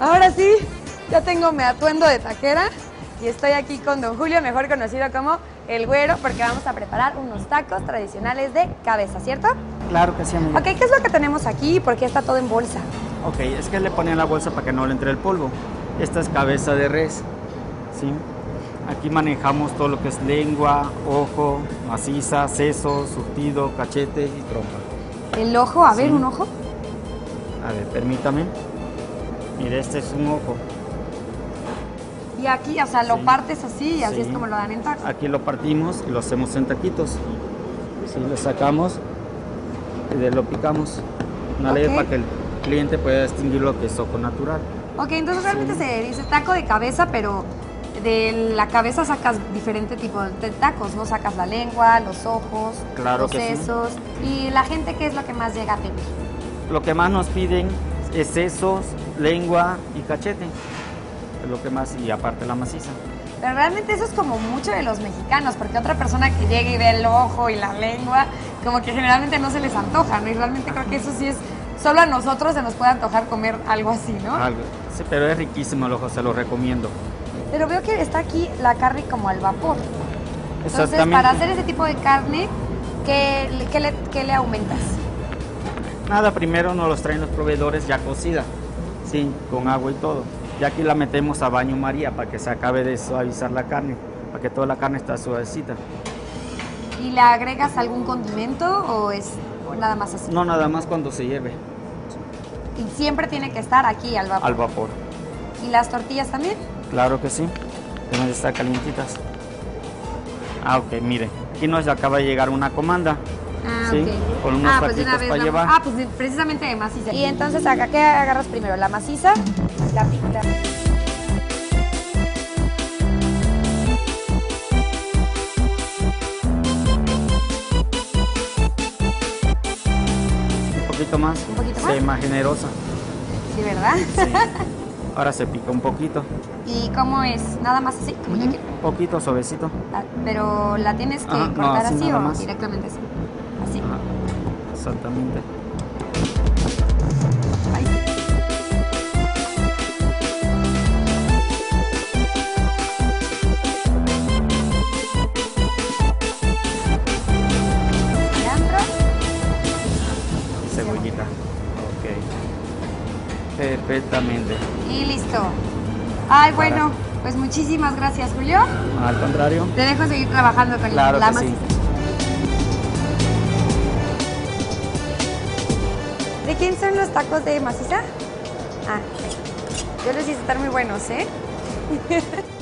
Ahora sí, ya tengo mi atuendo de taquera y estoy aquí con don Julio, mejor conocido como el güero, porque vamos a preparar unos tacos tradicionales de cabeza, ¿cierto? Claro que sí, amigo. Ok, ¿qué es lo que tenemos aquí y por qué está todo en bolsa? Ok, es que le ponen la bolsa para que no le entre el polvo. Esta es cabeza de res, ¿sí? Aquí manejamos todo lo que es lengua, ojo, maciza, seso, surtido, cachete y trompa. El ojo, a ver, Sí. un ojo. A ver, permítame. Mire, este es un ojo. Y aquí, o sea, lo Sí. partes así y así Sí. es como lo dan en taco. Aquí lo partimos y lo hacemos en taquitos. Sí, lo sacamos y de lo picamos. Una ley para que el cliente pueda distinguir lo que es ojo natural. Ok, entonces realmente Sí. se dice taco de cabeza, pero de la cabeza sacas diferente tipo de tacos, ¿no? Sacas la lengua, los ojos, Claro los sí. sesos. ¿Y la gente qué es lo que más llega a pedir? Lo que más nos piden es sesos, lengua y cachete. Es lo que más, y aparte la maciza. Pero realmente eso es como mucho de los mexicanos, porque otra persona que llegue y ve el ojo y la lengua, como que generalmente no se les antoja, ¿no? Y realmente creo que eso sí es, solo a nosotros se nos puede antojar comer algo así, ¿no? Algo. Sí, pero es riquísimo el ojo, se lo recomiendo. Pero veo que está aquí la carne como al vapor. Entonces, para hacer ese tipo de carne, ¿qué, qué le, qué le aumentas? Nada, primero nos los traen los proveedores ya cocida, sí, con agua y todo. Y aquí la metemos a baño María para que se acabe de suavizar la carne, para que toda la carne está suavecita. ¿Y le agregas algún condimento o es nada más así? No nada más cuando se hierve Y siempre tiene que estar aquí al vapor. al vapor. ¿Y las tortillas también? Claro que sí, deben de estar calientitas. Ah, ok, mire, aquí nos acaba de llegar una comanda. Ah, Sí, ok. con unos ah, pues de una taquitos vez para la- llevar. Ah, pues precisamente de maciza. Y entonces acá, ¿qué agarras primero? ¿La maciza? La pita. Un poquito más. ¿Un poquito Sí, más? más generosa. Sí, ¿verdad? Sí. Ahora se pica un poquito. ¿Y cómo es? Nada más así, como yo quiero. Un poquito suavecito. Ah, Pero la tienes que Ajá, no, cortar así o más. directamente así. Así. Ajá, Exactamente. Ahí. Cebollita. Ok. Perfectamente. Y listo. Ay, bueno, pues muchísimas gracias, Julio. Al contrario. Te dejo seguir trabajando con Claro la que sí. ¿De quién son los tacos de maciza? Ah, yo les hice estar muy buenos, ¿eh?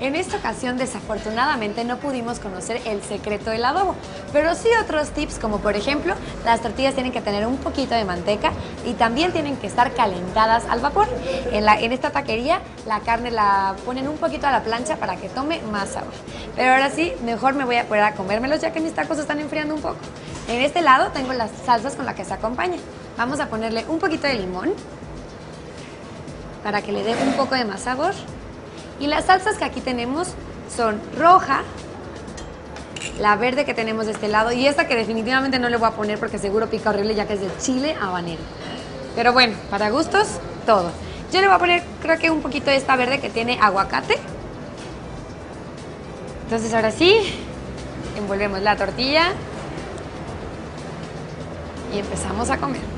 En esta ocasión, desafortunadamente, no pudimos conocer el secreto del adobo, pero sí otros tips, como por ejemplo, las tortillas tienen que tener un poquito de manteca y también tienen que estar calentadas al vapor. En, esta taquería, la carne la ponen un poquito a la plancha para que tome más sabor. Pero ahora sí, mejor me voy a poner a comérmelos ya que mis tacos están enfriando un poco. En este lado tengo las salsas con las que se acompañan. Vamos a ponerle un poquito de limón para que le dé un poco de más sabor. Y las salsas que aquí tenemos son roja, la verde que tenemos de este lado y esta que definitivamente no le voy a poner porque seguro pica horrible ya que es de chile habanero. Pero bueno, para gustos, todo. Yo le voy a poner creo que un poquito de esta verde que tiene aguacate. Entonces ahora sí, envolvemos la tortilla y empezamos a comer.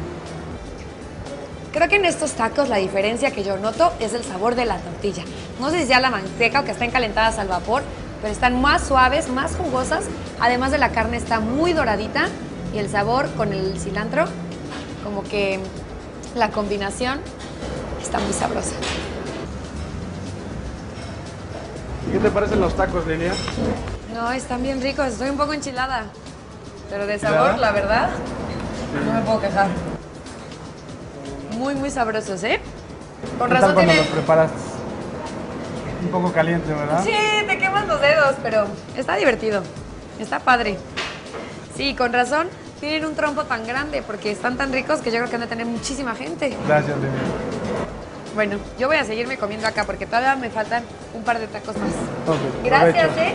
Creo que en estos tacos la diferencia que yo noto es el sabor de la tortilla. No sé si sea la manteca o que estén calentadas al vapor, pero están más suaves, más jugosas. Además de la carne está muy doradita y el sabor con el cilantro, como que la combinación está muy sabrosa. ¿Qué te parecen los tacos, Lilia? No, están bien ricos, estoy un poco enchilada. Pero de ¿Enchilada? sabor, la verdad, no me puedo quejar. Muy, muy sabrosos, ¿eh? Con ¿Qué tal razón cuando tiene... los preparas? Un poco caliente, ¿verdad? Sí, te quemas los dedos, pero está divertido. Está padre. Sí, con razón. Tienen un trompo tan grande porque están tan ricos que yo creo que van a tener muchísima gente. Gracias, Lilia. Bueno, yo voy a seguirme comiendo acá porque todavía me faltan un par de tacos más. Gracias, provecho. ¿eh?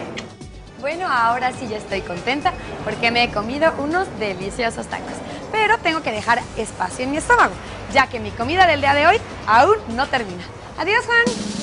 Bueno, ahora sí ya estoy contenta porque me he comido unos deliciosos tacos. Pero tengo que dejar espacio en mi estómago, ya que mi comida del día de hoy aún no termina. Adiós, Juan.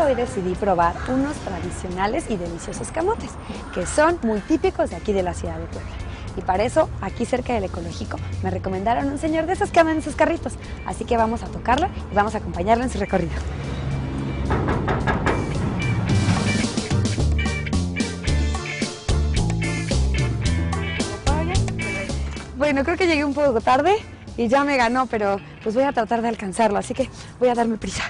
hoy decidí probar unos tradicionales y deliciosos camotes, que son muy típicos de aquí de la ciudad de Puebla. Y para eso, aquí cerca del ecológico, me recomendaron un señor de esos que aman sus carritos. Así que vamos a tocarlo y vamos a acompañarlo en su recorrido. Bueno, creo que llegué un poco tarde y ya me ganó, pero pues voy a tratar de alcanzarlo, así que voy a darme prisa.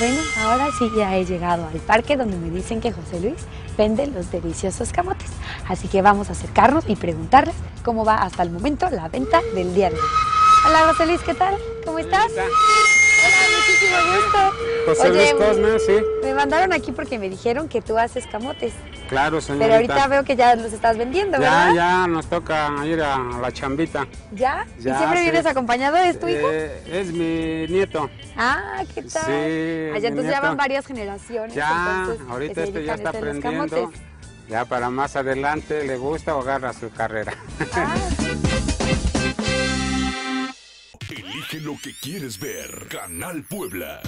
Bueno, ahora sí ya he llegado al parque donde me dicen que José Luis vende los deliciosos camotes. Así que vamos a acercarnos y preguntarles cómo va hasta el momento la venta del día de hoy. Hola José Luis, ¿qué tal? ¿Cómo estás? muchísimo gusto. José Luis Cosme, sí. Me mandaron aquí porque me dijeron que tú haces camotes. Claro, señorita. Pero ahorita veo que ya los estás vendiendo, ¿verdad? Ya, ya, nos toca ir a la chambita. ¿Ya? ¿Y siempre vienes acompañado? ¿Es tu hijo? Eh, es mi nieto. Ah, ¿qué tal? Sí, Allá entonces ya van varias generaciones. Ya, ahorita este ya está aprendiendo. Ya para más adelante le gusta o agarra su carrera. Ah. Elige lo que quieres ver. Canal Puebla.